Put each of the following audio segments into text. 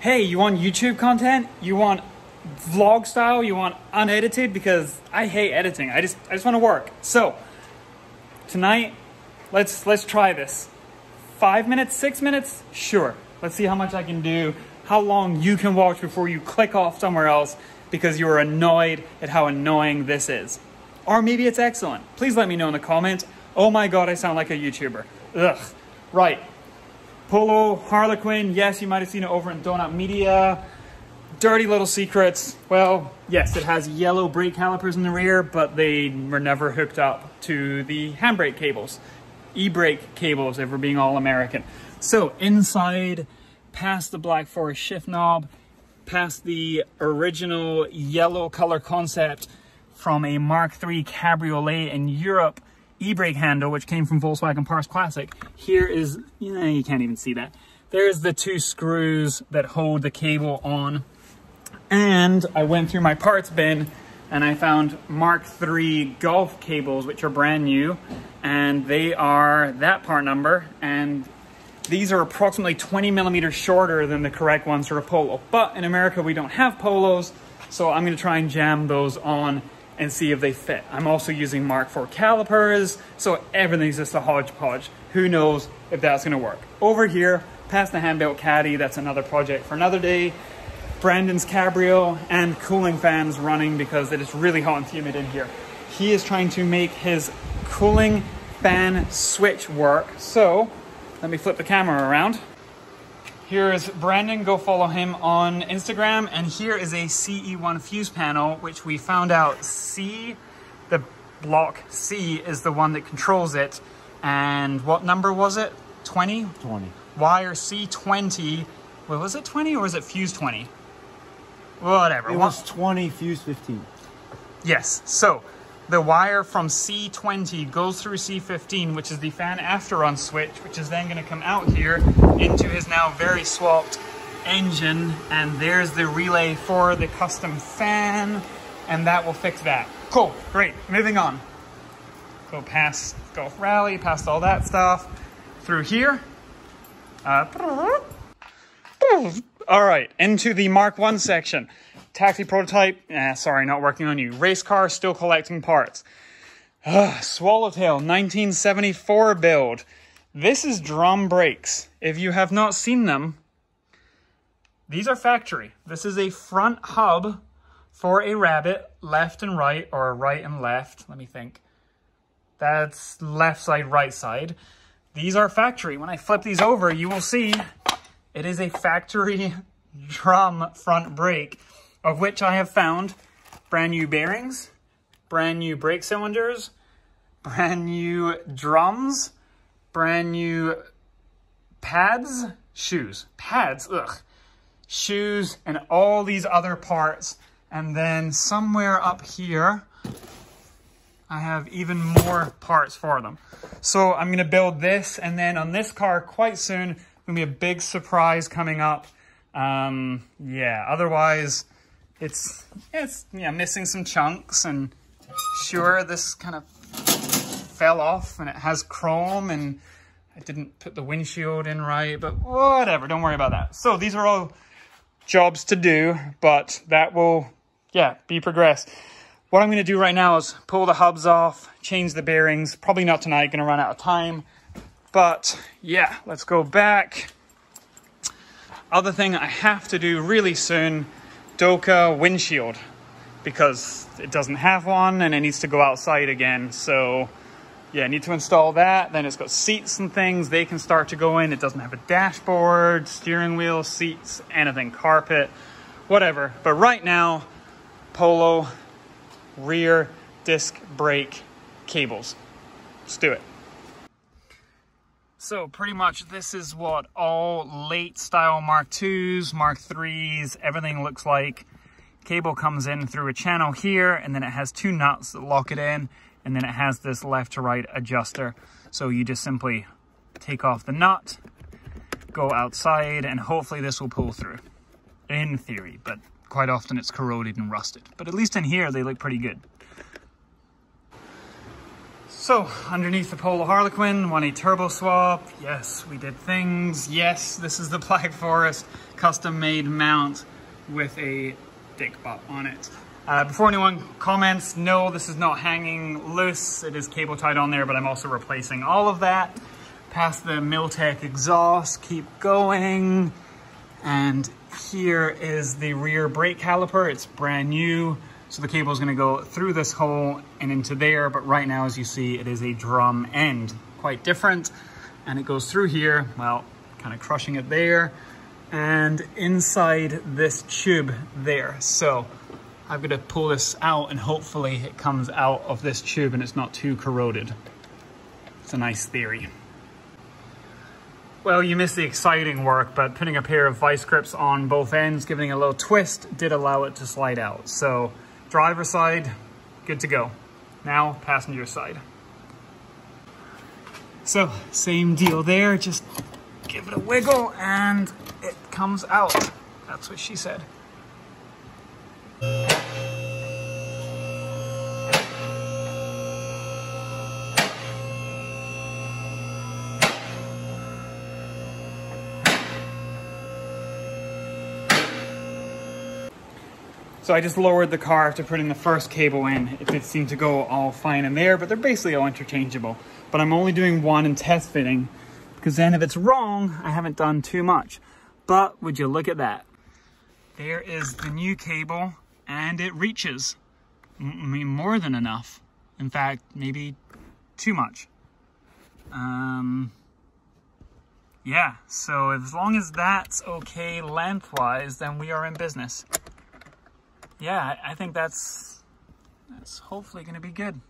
hey, you want YouTube content? You want vlog style? You want unedited? Because I hate editing. I just I just want to work. So tonight, let's let's try this. Five minutes, six minutes? Sure. Let's see how much I can do, how long you can watch before you click off somewhere else because you're annoyed at how annoying this is. Or maybe it's excellent. Please let me know in the comments. Oh my god, I sound like a YouTuber. Ugh. Right. Polo, Harlequin, yes, you might have seen it over in Donut Media. Dirty little secrets. Well, yes, it has yellow brake calipers in the rear, but they were never hooked up to the handbrake cables. E-brake cables, if we're being all American. So inside, past the Black Forest shift knob, past the original yellow color concept from a Mark III Cabriolet in Europe e-brake handle, which came from Volkswagen Parts Classic. Here is, you know, you can't even see that. There's the two screws that hold the cable on. And I went through my parts bin and I found Mark III Golf cables, which are brand new. And they are that part number. And these are approximately 20 millimeters shorter than the correct ones for a Polo. But in America, we don't have Polos. So I'm gonna try and jam those on and see if they fit. I'm also using Mark IV calipers, so everything's just a hodgepodge. Who knows if that's gonna work. Over here, past the hand-built caddy, that's another project for another day. Brandon's Cabrio and cooling fans running because it is really hot and humid in here. He is trying to make his cooling fan switch work. So let me flip the camera around. Here is Brandon, go follow him on Instagram. And here is a CE1 fuse panel, which we found out C, the block C is the one that controls it. And what number was it? 20? 20. Wire C20, well, was it 20 or was it fuse 20? Whatever. It was 20, fuse 15. Yes, so the wire from C20 goes through C15, which is the fan after run switch, which is then going to come out here into his now very swapped engine. And there's the relay for the custom fan, and that will fix that. Cool, great, moving on. Go past Golf Rally, past all that stuff, through here. Uh, all right, into the Mark 1 section. Taxi prototype, eh, sorry, not working on you. Race car, still collecting parts. Ugh, Swallowtail, 1974 build. This is drum brakes. If you have not seen them, these are factory. This is a front hub for a rabbit, left and right, or right and left. Let me think. That's left side, right side. These are factory. When I flip these over, you will see it is a factory drum front brake, of which I have found brand new bearings, brand new brake cylinders, brand new drums, brand new pads, shoes, pads, ugh, shoes, and all these other parts. And then somewhere up here, I have even more parts for them. So I'm gonna build this, and then on this car quite soon, gonna be a big surprise coming up. Um, yeah, otherwise, it's, it's, yeah, missing some chunks, and sure, this kind of fell off, and it has chrome, and I didn't put the windshield in right, but whatever, don't worry about that. So these are all jobs to do, but that will, yeah, be progressed. What I'm going to do right now is pull the hubs off, change the bearings. Probably not tonight, going to run out of time. But yeah, let's go back. Other thing I have to do really soon, Doka windshield. Because it doesn't have one and it needs to go outside again. So yeah, I need to install that. Then it's got seats and things. They can start to go in. It doesn't have a dashboard, steering wheel, seats, anything, carpet, whatever. But right now, Polo rear disc brake cables. Let's do it. So pretty much this is what all late style Mark IIs, Mark IIIs, everything looks like. Cable comes in through a channel here and then it has two nuts that lock it in and then it has this left to right adjuster. So you just simply take off the nut, go outside and hopefully this will pull through in theory, but quite often it's corroded and rusted. But at least in here, they look pretty good. So, underneath the Polo Harlequin, want a turbo swap. Yes, we did things. Yes, this is the Black Forest custom-made mount with a dick butt on it. Uh, before anyone comments, no, this is not hanging loose. It is cable tied on there, but I'm also replacing all of that. Past the Milltek exhaust, keep going. And here is the rear brake caliper. It's brand new. So the cable is going to go through this hole and into there. But right now, as you see, it is a drum end. Quite different. And it goes through here, well, kind of crushing it there. And inside this tube there. So I'm to pull this out and hopefully it comes out of this tube and it's not too corroded. It's a nice theory. Well, you missed the exciting work, but putting a pair of vice grips on both ends, giving a little twist, did allow it to slide out. So driver side, good to go. Now passenger side. So same deal there, just give it a wiggle and it comes out. That's what she said. So I just lowered the car after putting the first cable in. It did seem to go all fine in there, but they're basically all interchangeable. But I'm only doing one in test fitting because then if it's wrong, I haven't done too much. But would you look at that? There is the new cable and it reaches I mean, more than enough. In fact, maybe too much. Um, yeah, so as long as that's okay lengthwise, then we are in business yeah, I think that's that's hopefully going to be good.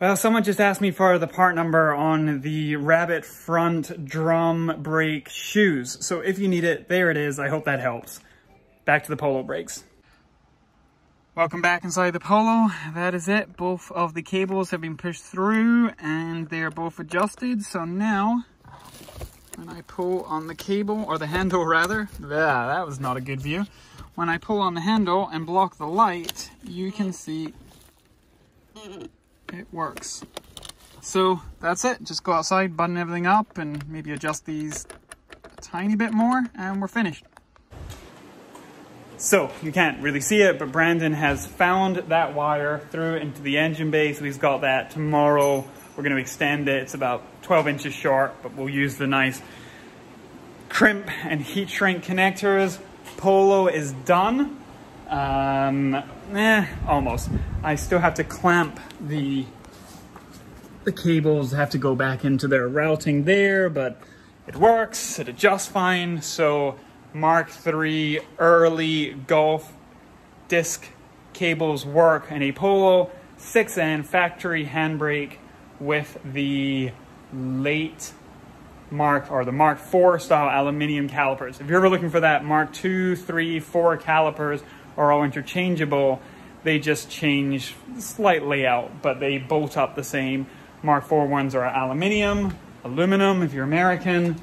Well, someone just asked me for the part number on the Rabbit front drum brake shoes. So if you need it, there it is. I hope that helps. Back to the Polo brakes. Welcome back inside the Polo. That is it. Both of the cables have been pushed through and they're both adjusted. So now when I pull on the cable, or the handle rather, yeah, that was not a good view when I pull on the handle and block the light, you can see it works. So that's it. Just go outside, button everything up, and maybe adjust these a tiny bit more, and we're finished. So you can't really see it, but Brandon has found that wire through into the engine bay, so he's got that tomorrow. We're going to extend it. It's about 12 inches short, but we'll use the nice crimp and heat shrink connectors Polo is done. Um, eh, almost. I still have to clamp the the cables have to go back into their routing there, but it works, it adjusts fine. So Mark III early Golf disc cables work in a Polo 6N factory handbrake with the late Mark or the Mark IV style aluminium calipers. If you're ever looking for that, Mark II, 3, 4 calipers are all interchangeable. They just change slight layout, but they bolt up the same. Mark IV ones are aluminium, aluminum if you're American,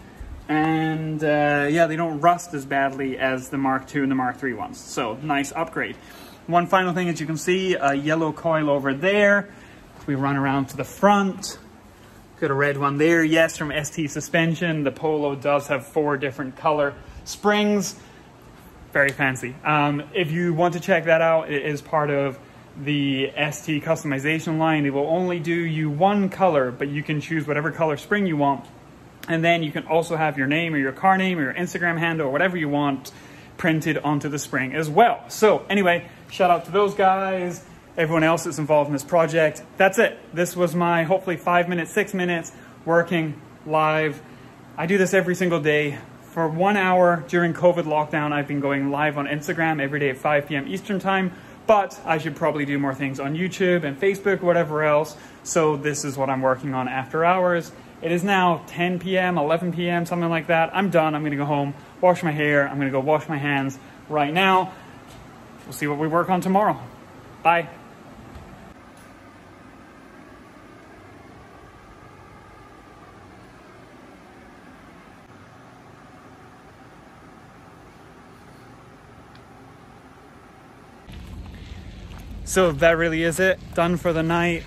and uh, yeah, they don't rust as badly as the Mark II and the Mark III ones. So nice upgrade. One final thing, as you can see, a yellow coil over there. We run around to the front. Got a red one there, yes, from ST Suspension. The Polo does have four different color springs. Very fancy. Um, if you want to check that out, it is part of the ST customization line. They will only do you one color, but you can choose whatever color spring you want. And then you can also have your name or your car name or your Instagram handle or whatever you want printed onto the spring as well. So anyway, shout out to those guys everyone else that's involved in this project. That's it. This was my hopefully five minutes, six minutes working live. I do this every single day. For one hour during COVID lockdown, I've been going live on Instagram every day at 5 p.m. Eastern time, but I should probably do more things on YouTube and Facebook, whatever else. So this is what I'm working on after hours. It is now 10 p.m., 11 p.m., something like that. I'm done. I'm going to go home, wash my hair. I'm going to go wash my hands right now. We'll see what we work on tomorrow. Bye. So that really is it. Done for the night.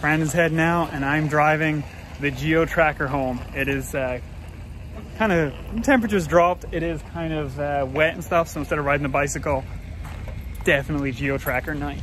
Brandon's heading out, and I'm driving the Geo Tracker home. It is uh, kind of temperatures dropped. It is kind of uh, wet and stuff. So instead of riding the bicycle, definitely Geo Tracker night.